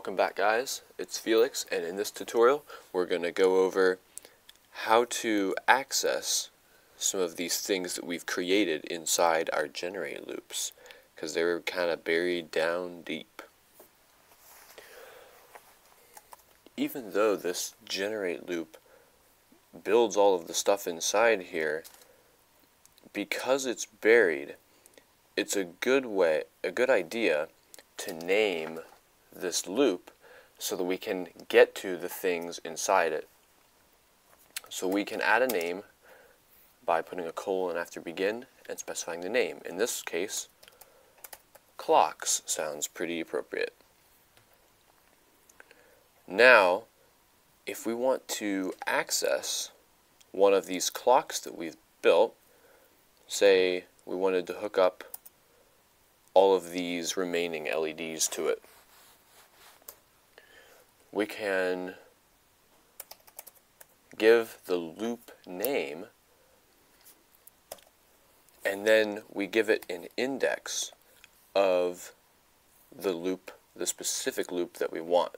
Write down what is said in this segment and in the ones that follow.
Welcome back guys, it's Felix and in this tutorial we're going to go over how to access some of these things that we've created inside our generate loops because they're kind of buried down deep. Even though this generate loop builds all of the stuff inside here, because it's buried, it's a good way, a good idea to name this loop so that we can get to the things inside it. So we can add a name by putting a colon after begin and specifying the name. In this case, clocks sounds pretty appropriate. Now, if we want to access one of these clocks that we've built, say we wanted to hook up all of these remaining LEDs to it we can give the loop name and then we give it an index of the loop, the specific loop that we want.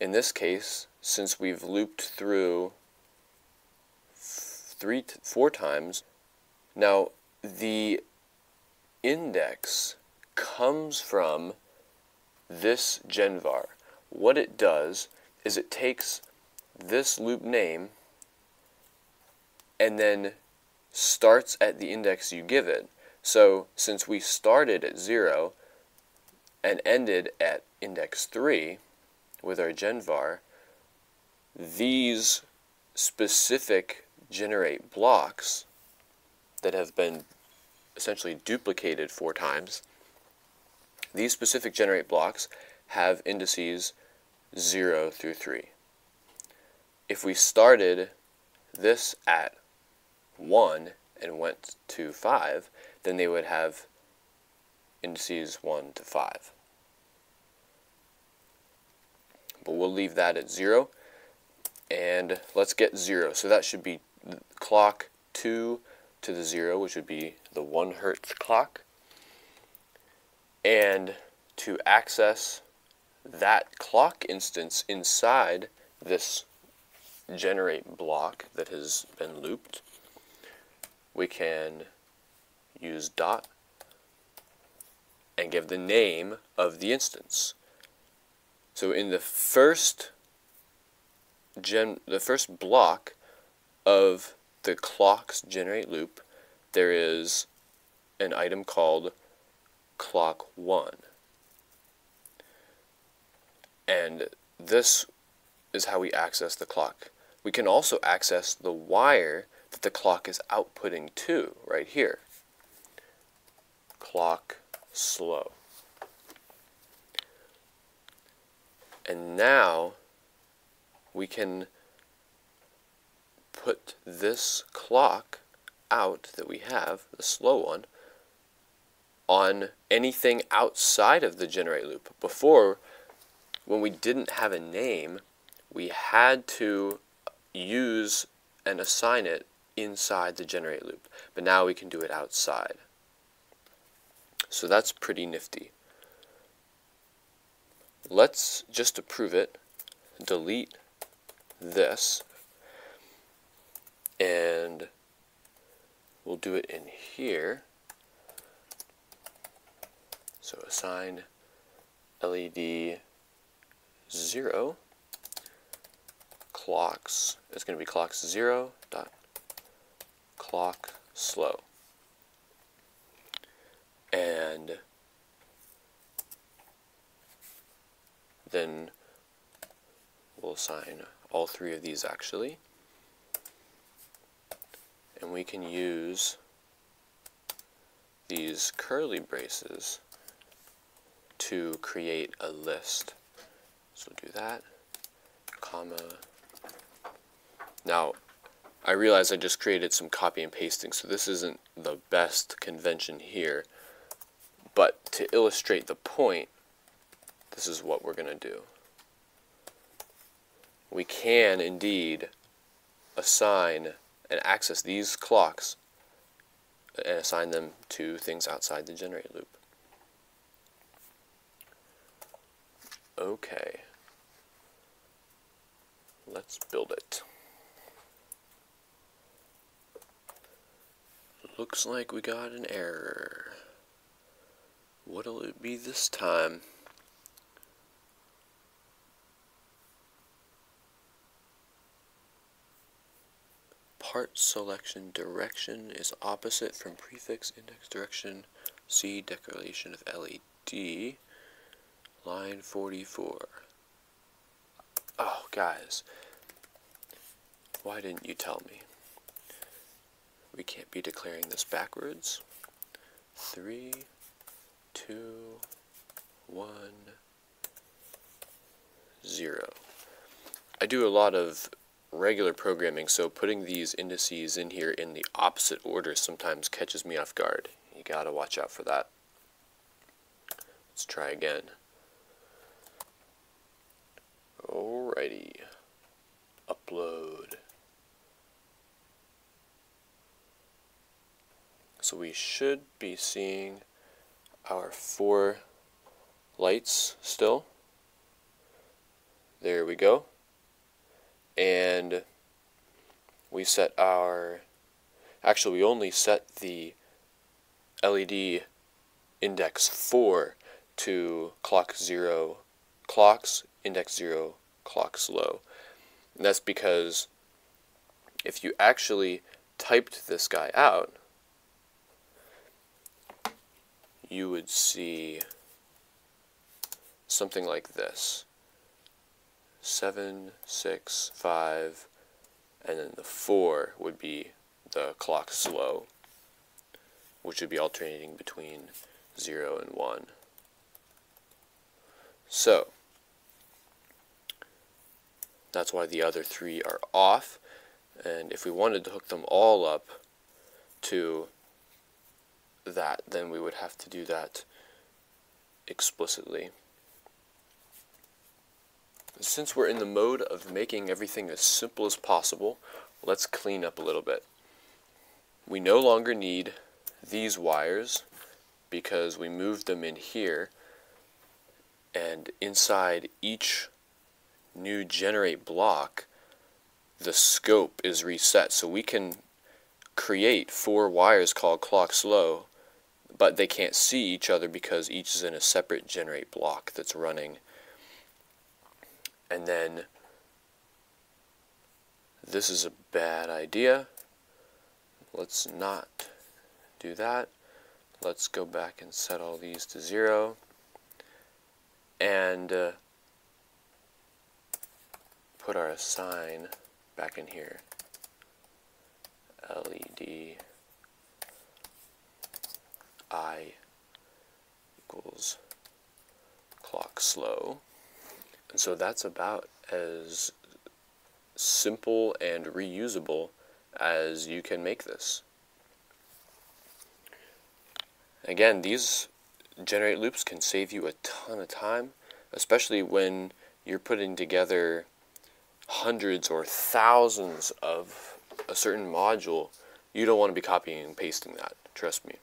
In this case, since we've looped through three, four times, now the index comes from this genvar what it does is it takes this loop name and then starts at the index you give it. So since we started at 0 and ended at index 3 with our genvar, these specific generate blocks that have been essentially duplicated four times, these specific generate blocks have indices 0 through 3. If we started this at 1 and went to 5, then they would have indices 1 to 5. But we'll leave that at 0. And let's get 0. So that should be clock 2 to the 0, which would be the 1 hertz clock. And to access that clock instance inside this generate block that has been looped, we can use dot and give the name of the instance. So in the first gen the first block of the clock's generate loop, there is an item called clock 1. And this is how we access the clock. We can also access the wire that the clock is outputting to right here. Clock slow. And now we can put this clock out that we have, the slow one, on anything outside of the generate loop. Before, when we didn't have a name, we had to use and assign it inside the generate loop. But now we can do it outside. So that's pretty nifty. Let's, just to prove it, delete this. And we'll do it in here. So assign LED 0 clocks is going to be clocks 0 dot clock slow. And then we'll assign all three of these actually. And we can use these curly braces to create a list. So do that, comma. Now, I realize I just created some copy and pasting, so this isn't the best convention here. But to illustrate the point, this is what we're going to do. We can indeed assign and access these clocks and assign them to things outside the generate loop. Let's build it. Looks like we got an error. What'll it be this time? Part selection direction is opposite from prefix index direction. See declaration of LED. Line 44. Oh, guys. Why didn't you tell me? We can't be declaring this backwards. Three, two, one, zero. I do a lot of regular programming, so putting these indices in here in the opposite order sometimes catches me off guard. You gotta watch out for that. Let's try again. Alrighty. Upload. So we should be seeing our four lights still. There we go. And we set our, actually we only set the LED index 4 to clock 0 clocks, index 0 clocks slow. And that's because if you actually typed this guy out, you would see something like this. 7, 6, 5, and then the 4 would be the clock slow, which would be alternating between 0 and 1. So, that's why the other three are off, and if we wanted to hook them all up to that, then we would have to do that explicitly. Since we're in the mode of making everything as simple as possible, let's clean up a little bit. We no longer need these wires because we moved them in here and inside each new generate block the scope is reset so we can create four wires called clock slow but they can't see each other because each is in a separate generate block that's running. And then this is a bad idea. Let's not do that. Let's go back and set all these to zero. And uh, put our assign back in here. LED i equals clock slow. And so that's about as simple and reusable as you can make this. Again, these generate loops can save you a ton of time, especially when you're putting together hundreds or thousands of a certain module. You don't want to be copying and pasting that, trust me.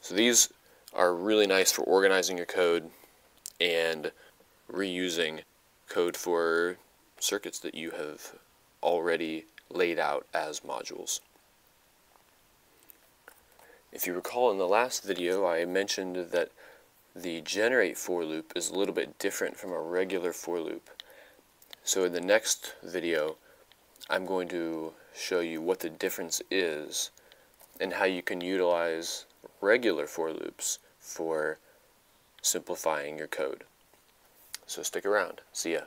So these are really nice for organizing your code and reusing code for circuits that you have already laid out as modules. If you recall in the last video I mentioned that the generate for loop is a little bit different from a regular for loop. So in the next video I'm going to show you what the difference is and how you can utilize regular for loops for simplifying your code. So stick around. See ya.